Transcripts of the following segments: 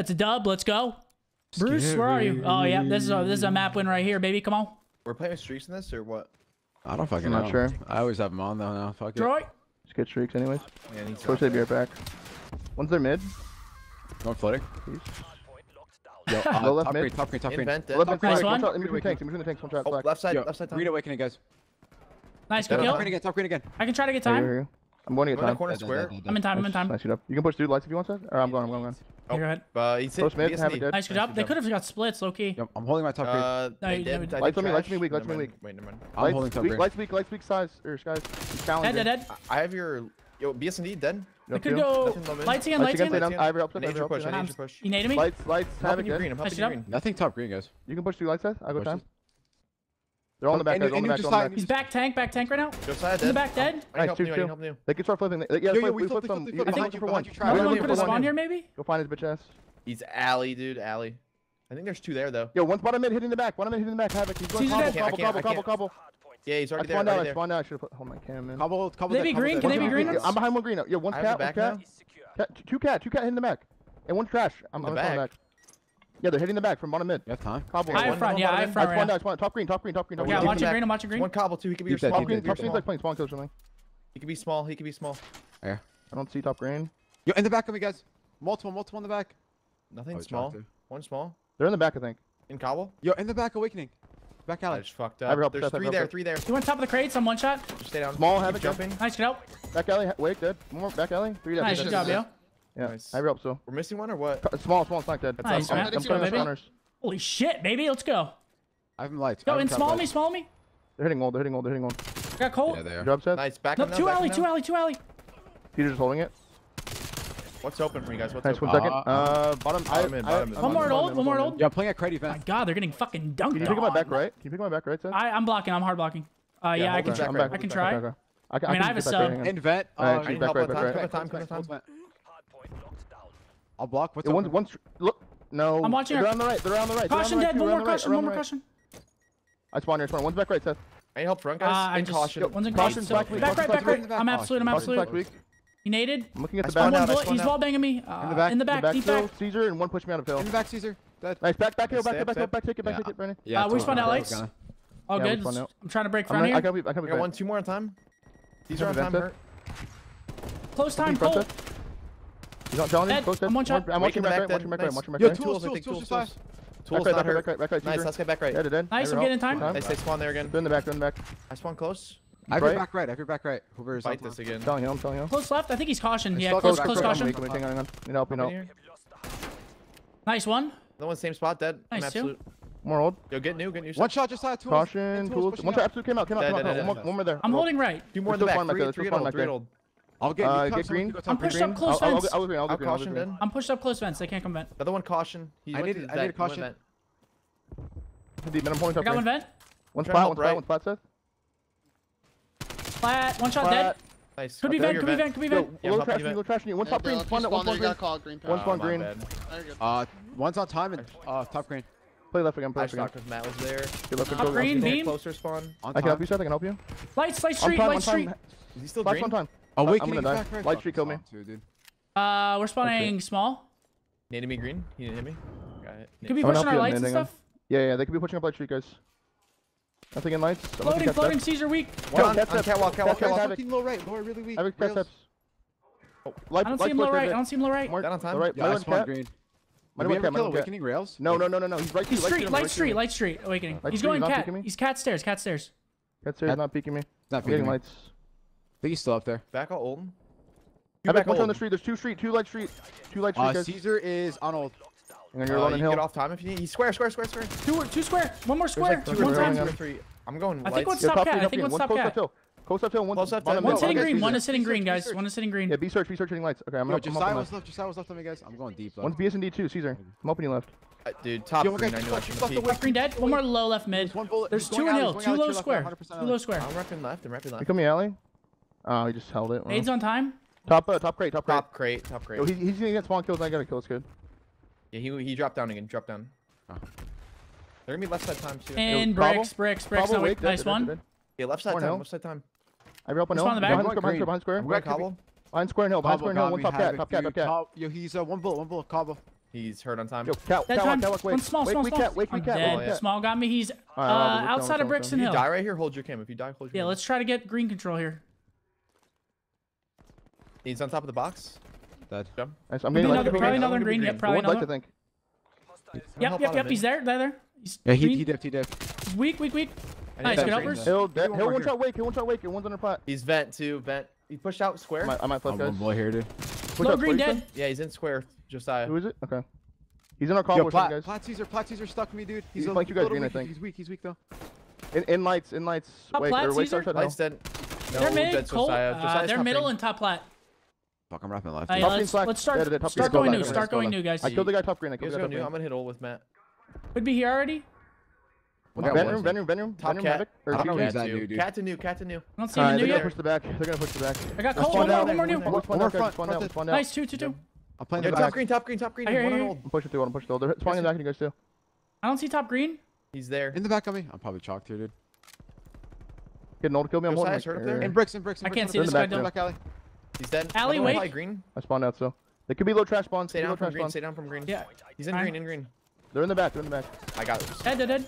That's a dub. Let's go. Bruce, where are you? Oh yeah, this is a this is a map win right here, baby. Come on. We're playing streaks in this or what? I don't fucking I'm not know. sure. I always have them on though now. Fuck Troy. it. Troy. Just get streaks anyways. Yeah, I Push they'd be right back. Once they're mid. One floating. Please. Yo, uh, Low left top mid. green, top green, top green. Invent green. Left nice one. one in between tanks, in between the tanks, one shot. Oh, left side, Yo, left side. Top. Read Owakening, guys. Nice, good kill. Top green again, top green again. I can try to get time. Here, here, here. I'm going to get time. Corner square. I'm in time. I'm in time. Nice, nice. You can push through lights if you want, to. Or I'm going. I'm going. I'm going. Oh. Go ahead. Uh, he's. Mid, have. Nice, good job. They could have got splits, Loki. Yep, I'm holding my top creep. Uh, no. Lights on me. Lights on me. Weak. Lights on me. Weak. Wait, never mind. I'm lights, holding top creep. Lights weak. Lights weak. Size or skies. Challenge. Dead. Dead. Dead. I have your. Yo, BSD dead. I could go lights again, lights again. I have your up, I have your push, I need your push. You naded me? Lights, lights, have it, green, I'm helping you green. Nothing top green, guys. You can push through lights, I go time. They're all in the back, guys. All in the back, He's back tank, back tank right now. Josiah dead. In the back dead. Nice, two, two. They can start flipping. Yeah, yo, yo, we flip some. I think you, behind you, try. Another one put a spawn here, maybe? Go find his bitch ass. He's alley, dude, alley. I think there's two there, though. Yo, one's bottom mid hitting the back. One mid hitting the back. Havoc. He's going cobble, cobble, cobble, cobble, cobble. Yeah, he's already there. Down, right there. Down. I should have put. Hold my camera. Cobble, cobble. Can they be green? Can they be green? I'm behind one green. Yeah, one's cat, one cat. Two cat, two cat hitting the back, and one's trash. I'm on back. Yeah, they're hitting the back from bottom mid. You time. Cobble. high have front, yeah, high front. I one, front. one. top green, top green, top green. Top yeah, watching green, I'm watching green. One cobble, too. He could be your small. Top green, top green's like playing spawn kill or something. He could be small, he could be small. Yeah. I don't see top green. Yo, in the back of me, guys. Multiple, multiple in the back. Nothing oh, small. One small. They're in the back, I think. In Cobble? Yo, in the back, Owakening. Back alley. I just fucked up. Help, There's three help, there, three there. You on top of the crates, I'm one shot. Just stay down. Small, have havoc. Jumping. Nice, get out. Back alley, wake, dead. One more, back alley. Three dead. Nice, job, yo. Yeah, nice. heavy up, so. We're missing one or what? Small, small, it's not dead. Nice, right, I'm coming, baby. Holy shit, baby, let's go. I haven't lights. Go in, small me, small me. They're hitting old, they're hitting old, they're hitting old. I got cold. Yeah, they are. Job set. Nice, back nope, up two, alley, two alley, two alley, two alley. Peter's holding it. What's open for you guys? What's nice, open? one second. Uh, uh, bottom, bottom I, in, bottom I, in. One more at old, one more at old. Yeah, playing at Credit Fest. My god, they're getting fucking dunked Can you pick my back right? Can you pick my back right, Seth? I'm blocking, I'm hard blocking. Uh, yeah, I can, I can try. I can try. I mean, I have a sub. Invent. Uh, come on, time, come on. I'll block. What's yeah, one, one, look, no. I'm watching They're her. on the right. They're on the right. Caution dead. Right. One more caution. One more caution. I spawned. here. spawned. One's back right, Seth. I help front, guys. Uh, in just, caution. One's in caution. Back, weak. back right, back right. I'm absolute. I'm absolute. He naded. I'm looking at the back. One. He's wall banging me. In the back. In the back. Deep back. Caesar and one pushed me out of hill. In the back, Caesar. Dead. Nice. Back, back hill. Back hill. Back hill. Back ticket. Back ticket. Brandon. Uh, yeah. We spawned Alex. All good. I'm trying to break front here. I got one. Two more on time. These are on time. Close time. Cold. He's not Johnny. Dead. I'm one shot. I'm watching back right. I'm watching back right. Watching back right. Tools, tools, tools, tools. Tools back right, back right, back right. Nice, let's get back right. Dead, dead. Nice, I'm getting time. Nice, they spawn there again. Go in the back, go in the back. I spawn close. I have right? your back right. I have your back right. Hoover is Fight this again. I'm telling him. I'm telling him. Close left. I think he's cautioned. Yeah, close, close, close caution. Hang on, hang on. Need help, need help. Nice one. The one same spot, dead. Nice absolute. Two. More old. Yo, get new, get new. One shot just out of tools. Caution, tools. One shot absolute came out, came out, came out. One, more there. I'm holding right. Do more in the back. old. I'll get, uh, get green. I'm pushed up close fence. I'll, I'll, I'll, I'll, I'll, I'll caution then. I'm pushed up close fence. I can't come vent. The one caution. He I need, I need a caution. Vent. Deep, man, I'm holding I got one vent. One splat, one splat, one splat, Seth. Flat. one shot splat. dead. Nice. Could be vent, could be vent, could be vent. Little low trash, little trash. One top green, one top green. One spawn green. Uh, one's on time and uh, top green. Play left again, play left again. I Matt was there. Good left Top green, beam. Closer spawn. I can help you, Seth. I can help you. Light, light street, light street. Is he still green? Last one time. Owakening I'm gonna die. Light tree kill me. Too, dude. Uh, we're spawning okay. small. Nading me green. He didn't hit me. Got it. Could be pushing our lights and stuff. Yeah, yeah, they could be pushing up light tree, guys. Nothing in lights. Floating, floating, Caesar weak. One, cat's up, catwalk, catwalk, catwalk. Looking low right, lower really weak. Epic cat's ups. Oh, light, I don't see him low right. I don't see him low right. Mark, on time. Low right. Yeah, my I spawned green. My one cat. Kill Owakening rails. No, no, no, no, no. He's right. He's street. Light street. Light street. Owakening. He's going cat. He's cat stairs. Cat stairs. Cat stairs not peeking me. Not peeking lights. I think he's still up there. Back all Olden. I back back one on the street. There's two street, two light street, two light street Uh, guys. Caesar is on old. And then you're Uh, alone you hill. get off time if you need. He's square, square, square, square. Two, two square. One more square. like two two one or square time. three, two or three. I'm going I think lights. what's Yeah, top top cat. I think One's top cat. up. Close up hill. One's Close up bottom to hill. One's hitting green. One is hitting green, guys. One is hitting green. Yeah, B search, B searching lights. Okay, I'm Yo, up. I'm Josiah up was left. left. Josiah was left on me, guys. I'm going deep. Though. One's BS and D too. Caesar, I'm opening left. Uh, Dude, top Yo, green. guys, I just know left- it's just gonna left the peek. way. Green dead. One more low left mid. There's one bullet. There's two going in hill. Two low to your left, square. Two low square. I'm repping left. I'm repping left. come me alley. Uh, he just held it. Aids on time. Top, uh, top crate, top crate. Top crate, top crate. Yo, he, he's gonna get spawn kills. I gotta kill this kid. Yeah, he he dropped down again. Dropped down. Oh. They're gonna be left side time too. And Yo, bricks, bricks, bricks. No, wait, nice one. Dead, dead. Yeah, left side Corn time. Hill. Left side time. I reopened hill. Behind square, behind square, behind square. Behind square, behind square, hill, behind square, hill. One top cat, top cat, top cat. Yo, he's uh, one bullet, one bullet, Cobble. He's hurt on time. Yo, cat, cat, time. cat, wait. One small, wait, small, wait, small. Cat, wait, I'm cat, dead. Wait, cat. Small got me. He's uh, right, outside of Bricks and Hill. If you die right here, hold your cam. If you die, hold your. Yeah, let's try to get green control here. He's on top of the box. Dead. Jump. Nice. I'm getting another, probably another green. green. Yep, probably another. like to think. Yep, yep, yep. He's there. There, there. He's yeah, he, he dipped. He dipped. He's weak, weak, weak. Nice. Good helpers. He'll, he'll, he'll one shot wake. He'll one shot wake. He'll one's under plat. He's vent too. Vent. He pushed out square. I might, I might flip, guys. I'm one here, dude. Push Low out green dead. Yeah, he's in square. Josiah. Who is it? Okay. He's in our combo, Yo, plat, guys. Plat Caesar, Plat Caesar stuck me, dude. He's, he's like you guys green, I think. He's weak. He's weak though. In, in lights, in lights. Top wait, plat, or wait, Caesar? Lights dead. No, they're mid, Josiah. Uh, they're middle and top plat. Fuck, I'm wrapping left. Right, top let's, let's start, yeah, yeah, start, going new. Start going new, guys. I killed the guy top green. I killed the guy top green. I'm gonna hit all with Matt. Could be here already. Well, no, bedroom, bedroom, bedroom, top bedroom, cat. Or I don't know who's that new, dude. Cat to new, cat to new. I don't see uh, the new yet. They're gonna Push the back. They're gonna push the back. I got cold. One more, one more new. One more front. One out. One out. Nice, two, two, two. I'm playing the back. Top green, top green, top green. I hear you. I'm pushing through. I'm pushing through. They're spawning back You guys too. I don't see top green. He's there. In the back of me. I'm probably chalked here, dude. Getting old to kill me. I'm holding. In bricks, In bricks. I can't see this guy. Back alley. He's dead. Alley, Another wait. Green. I spawned out, so. They could be low trash spawn. Stay down from green. Spawn. Stay down from green. Yeah. He's in All green, in green. They're in the back. They're in the back. I got it. Dead, dead, dead. In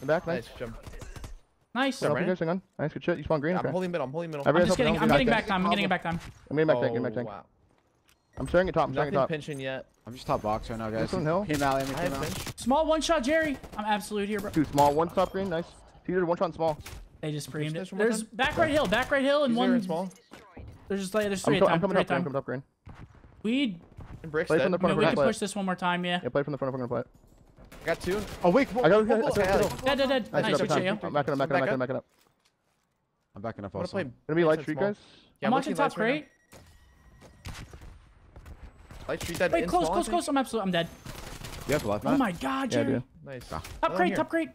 the back, nice. nice jump. Nice. Up, guys, hang on. Nice, good shit. You spawn green. Yeah, I'm holding middle. I'm holding middle. I'm just getting, I'm getting back time. I'm getting back time. I'm getting back oh, time. I'm getting back time. Wow. I'm staring at top. I'm staring at top. pinching yet. I'm just top box right now, guys. Came out, came out. Small one shot, Jerry. I'm absolute here, bro. Two small, one top green. Nice. Peter, one shot, small. They just pre-aimed it. There's back right hill, back right hill, and one. Small. There's just like there's three I'm, co I'm coming three up, time. I'm coming up, green. We. Play from the front. No, we can push this one more time, yeah. Yeah, play from the front. I'm gonna play. I got two. Oh wait, I got dead, dead, dead. Nice, nice shot, I'm backing up, backing up, backing up, backing up. I'm backing up also. Gonna be light street, guys. Yeah, I'm watching top crate. Light street that. Wait, close, close, close. I'm absolutely, I'm dead. You have left. man. Oh my god, Jerry. Nice. Top crate, top crate.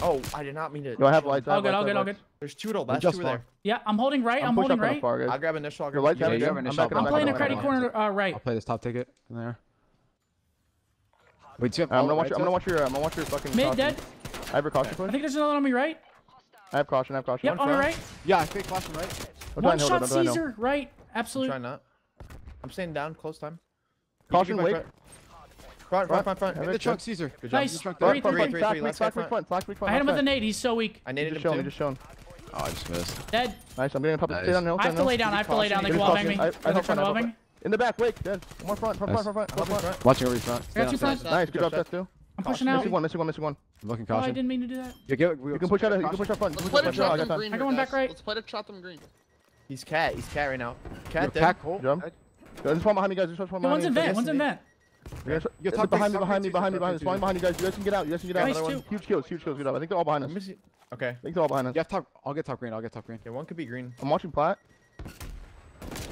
Oh, I did not mean to. Do I have lights? All good, all good, all good. There's two to left, just two there. Yeah, I'm holding right. I'm, I'm holding right. Far, I'll grab initial. I'll grab lights. Yeah, yeah, I'm, I'm, back, I'm playing a credit corner uh, right. I'll play this top ticket in there. Wait, do you have I'm gonna watch. Your, I'm gonna watch your. Uh, I'm gonna watch your fucking. Mid dead. I have a caution. I think there's another on me right. I have caution. I have caution. Yep, on me right. Yeah, I think caution right. One shot Caesar right. Absolutely. Try not. I'm staying down close time. Caution wait. Front, front, front, front. Hit the trunk, Caesar. Good job. Nice. trunk. front, front, front, front, front. I hit him with a nade. He's so weak. I naded him too. Just shown. Oh, I just missed. Dead. Nice. I'm getting a pop. on the I have to lay down. I have to lay down. They're globbing me. They're globbing. In the back. Wait. Dead. More front. Front, front, front, front, front. Watching over your front. I got two front. Nice. Good job, Seth, too. I'm pushing out. Missing one, missing one, missing one. I'm looking cautious. Oh, I didn't mean to do that. You, get, you can push out, you can push out front. Let's play to chop them green. I got one back right. Let's play to chop them green. He's cat, he's cat right now. Cat. Cat, Cole. Jump. There's one behind me, guys. There's one behind me. One's in vent, one's in vent. Guys, your top behind me, behind me, behind me, behind me. Spawning behind you guys. You guys can get out. You guys can get out. Nice one. Huge kills, huge kills. Get out. I think they're all behind us. Okay. I think they're all behind us. Yeah, top. I'll get top green. I'll get top green. Yeah, one could be green. I'm watching plat.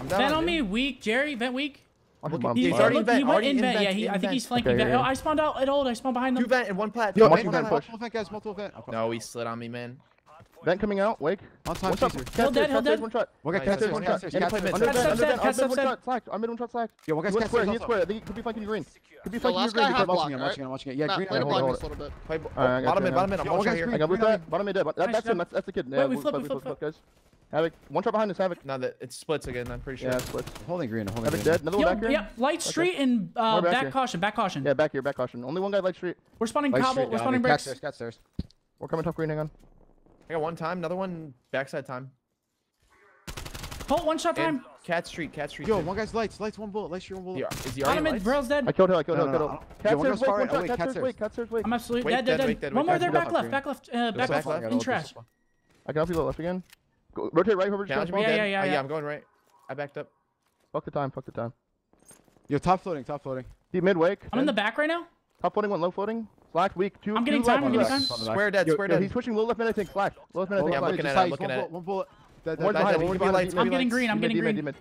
I'm down. Vent on me, weak. Jerry, vent weak. He's already vent. he went in vent. Yeah, he, I think he's flanking okay, vent. Yeah. Oh, I spawned out at old. I spawned behind them. Two vent and one plat. Yo, multiple vent, multiple vent, guys. Multiple vent. No, he slid on me, man. Vent coming out, Wake. On top, one shot. Dead, he'll dead. One shot. One guy, cat one shot. Cat stairs, cat stairs. Cat stairs, cat Slacked, our mid one shot slacked. Yeah, one guy's cat stairs. He's square, I think he could be flanking green. Could be flanking green. I'm watching, I'm watching, I'm watching it. Yeah, green. Play the block a. Bottom mid, bottom mid, I'm watching here. I got blue side, bottom mid dead. That's him, that's the kid. Wait, we flip, we flip, guys. Havoc, one shot behind us, Havoc. Now that it splits again, I'm pretty sure. Yeah, splits. Holding green, holding Havoc green. dead, another Yo, one back here. Yep, light street okay. and uh, back, back caution, back caution. Yeah, back here, back caution. Only one guy light street. We're spawning light cobble, street, we're yeah, spawning bricks. Cat stairs, cat stairs. We're coming top green, hang on. I got one time, another one backside time. Oh, one shot time. And Cat Street, Cat Street. Yo, too. one guy's lights, lights, one bullet, lights, your one bullet. Yeah, is he already lights? Dead. I killed him, I killed him. I killed him. Cat Stairs, wait, wait, wait, Cat Stairs, wait, Cat Stairs, wait. I'm absolutely wait, dead, dead, dead, dead. dead. One more there, back left, back left, uh, back left, left in trash. I can help you left again. Go, rotate right, whoever just Yeah, yeah, yeah, yeah. I'm going right. I backed up. Fuck the time, fuck the time. Yo, top floating, top floating. He mid wake. I'm in the back right now. Top floating, one low floating. Slack weak. Two. I'm two getting left, time, I'm getting time. Square dead, Yo, square Yo, dead. he's pushing low left mid. I think slack. Low left mid. I Oh, think. Yeah, I'm looking at it, I'm looking at bullet, One bullet. Dead, dead, One's dead, behind, dead. one's Give me behind. lights, Deep I'm getting green. I'm getting green.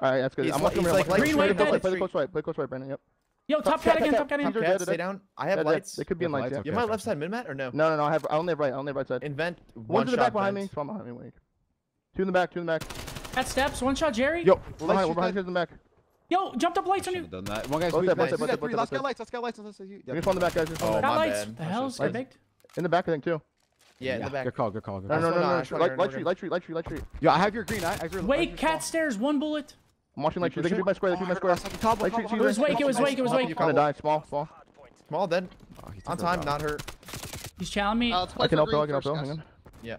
All right, that's good. He's I'm like- watching he's him. like Green street, wave. dead. Play light close right. Play close right, Brandon. Yep. Yo, top cat again. Top cat Top again. cat, dead, stay down. I have Dead, dead. lights. They could be in lights. lights, Yeah. okay. You might left side mid mat or no? No, no, no. I have. I only have right. I only have right side. Invent. One in the shot back behind me. Spawn behind me. Wait. Two in the back. Two in the back. Cat steps. One shot, Jerry. Yo, We're behind. We're behind. that. Here's in the back. Yo, jumped up lights on you. Done that. One guy's Both weak. there, both Nice. there, We both got there, three. both Last there, guy lights. Last guy lights. Let's see. Let me spawn the back, guys. Oh, the Got back. my lights. bad. The I hell's should've baked? In the back, I think too. Yeah, in the back. Good call. Good call. Good No, call. no, That's no, one no. on, Light, that's one light, on, light we're street, good. light street, light street. Yo, I have your green. I I have your. I Wait, cat small. stairs. One bullet. I'm watching light tree. They can push be my square. They can be my square. Cobble, Like, cobble, shoot, cobble. It was wake, it was wake, it was Nice. wake. You Gonna die. Small, small. Small dead. Oh, On time, not hurt. He's challenging me. Uh, I can help green I can help first, Hang on. Yeah.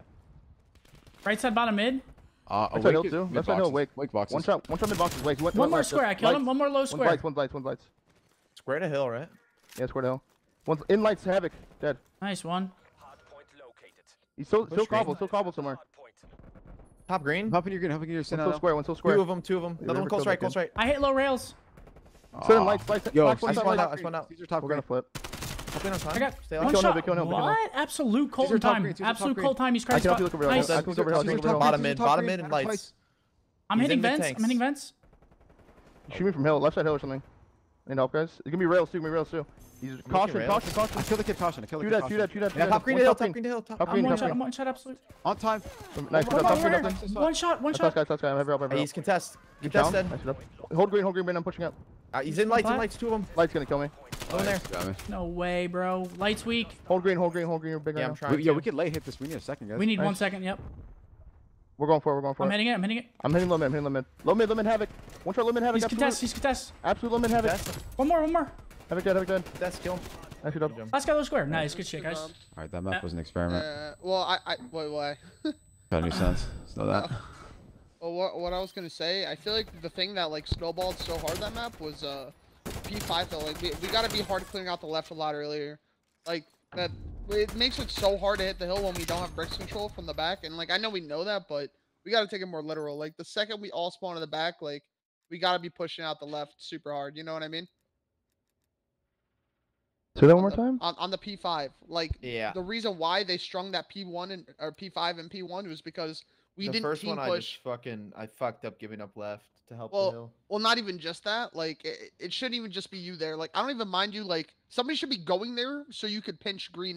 Right side, bottom mid. Uh, Left side hill wake- too. mid Left side hill. boxes. Wake. Wake boxes. One shot. One shot mid boxes. Wake. One, One more lights, square. I lights. killed him. One more low One square. lights. One lights. One lights. Square to hill, right? Yeah, square to hill. One's in lights. Havoc. Dead. Nice one. Hard point located. He's still Push still green. cobble. Still cobble somewhere. Top green. I'm helping you. Green. Helping you. One's Stand still out. square. One's still Two of them. Two of them. Another one never close killed right. Close right. I hit low rails. Still in lights. Lights. Yo, I one, spawned out. I spawned out. Caesar top We're gonna flip. Hop in on time. I got Stay one on. kill him, shot. they kill him, kill him. What? Absolute Colton top time. green, Absolute green. Cold time. He's I can help you look over here. Nice. I can look over here. I'll drink over here. Bottom mid. Bottom mid and lights. I'm He's hitting vents. I'm hitting vents. Shoot me from hill. Left side hill or something. Need help, guys? It can be rails too. Give me rails too. He's caution, rails. caution, caution. I killed the kid. Caution. I killed the kid. that, shoot that, shoot that, shoot that. top green to hill. top Top green to hill. Top Top I'm green, one top shot. I'm one shot. Absolute. On time. Nice, One top more, green, one top green. One shot. One That's shot. guys, that's guys. I have your help, I have Hey, he's contest. He's Contest down. dead. Nice job. Hold green, hold green, man. I'm pushing up. Uh, he's in lights. In lights. Two of them. Light's gonna kill me. Go in there. Got me. No way, bro. Lights weak. Hold green, hold green, hold green. You're big Yeah, I'm trying. We, yeah, to. we could lay hit this. We need a second, guys. We need one Nice. second. Yep. We're going for it, we're going for I'm it. hitting it. I'm hitting it. I'm hitting low mid, I'm hitting low mid. Low mid, low mid, havoc. One shot, low mid, havoc. He's contest. He's contest. absolute low mid, havoc. Contest. One more. One more. Havoc dead, havoc dead. Contest. Kill him. Nice job. Last guy low square. Nice. Good shit, guys. All right, that map was an experiment. Uh, well, I, I, wait, why? Got any sense? Just know that. Well, what, what I was gonna say, I feel like the thing that like snowballed so hard that map was uh P5 though. Like we, we gotta be hard clearing out the left a lot earlier. Like that, it makes it so hard to hit the hill when we don't have bricks control from the back. And like I know we know that, but we gotta take it more literal. Like the second we all spawn in the back, like we gotta be pushing out the left super hard. You know what I mean? Say that one more the- time. On, on the P5, like Yeah. the reason why they strung that P1 and or P5 and P1 was because we the didn't first team one I just fucking I fucked up giving up left to help Well. Well, not even just that. Like, it, it shouldn't even just be you there. Like, I don't even mind you. Like, somebody should be going there so you could pinch green